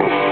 Thank you.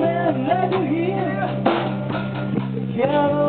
man led you here. Yeah.